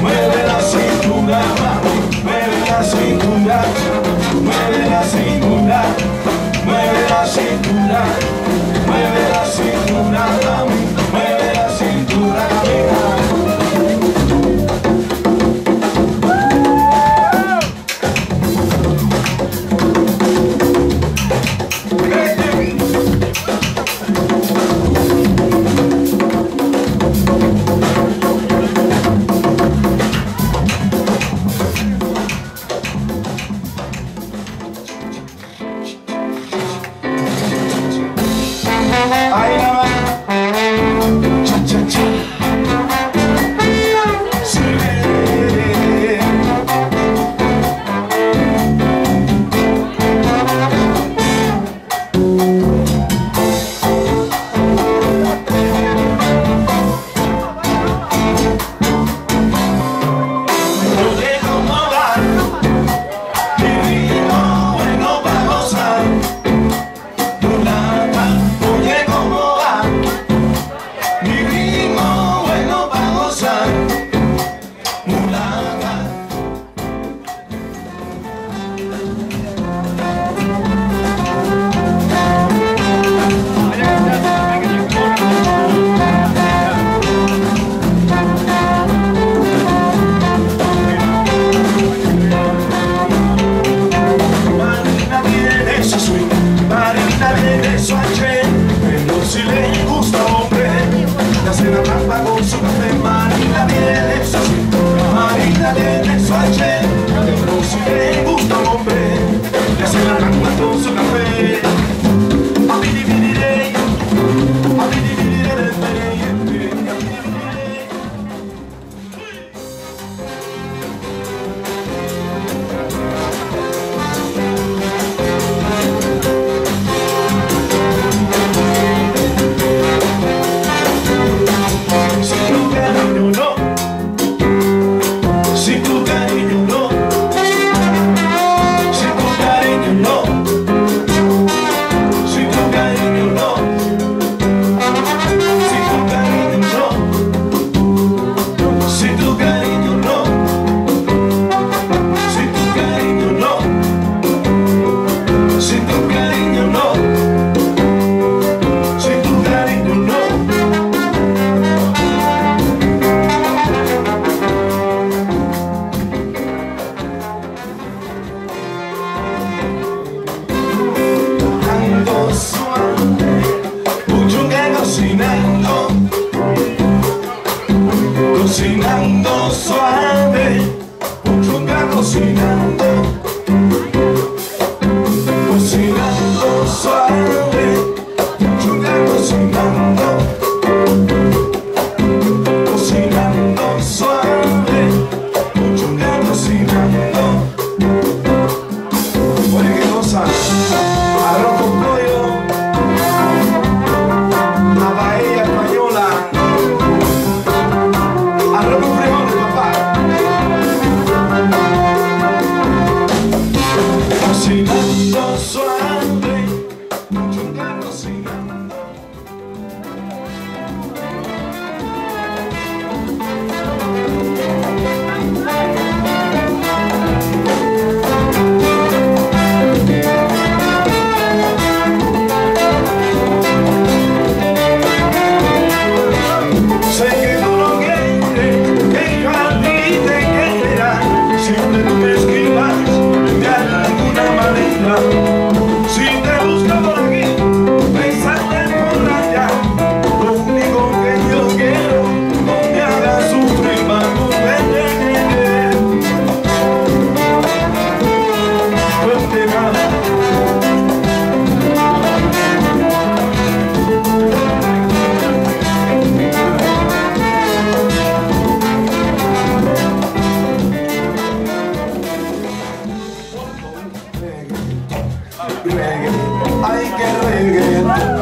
mueve la cintura, mueve la cintura, mueve la cintura, mueve la cintura. again.